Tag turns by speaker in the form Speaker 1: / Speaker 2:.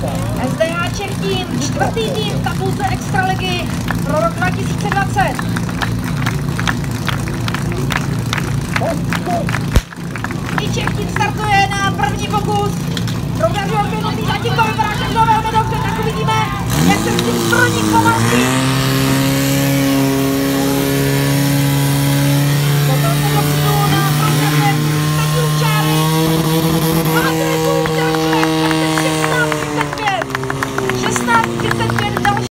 Speaker 1: SDA Čechtín, čtvrtý tým v tabulce Extraligy pro rok 2020. I Čechtín startuje na první pokus. Prodařil pilotný zatím to vypadá jako všechno velmi dobře, tak uvidíme, jak se s tím pronik.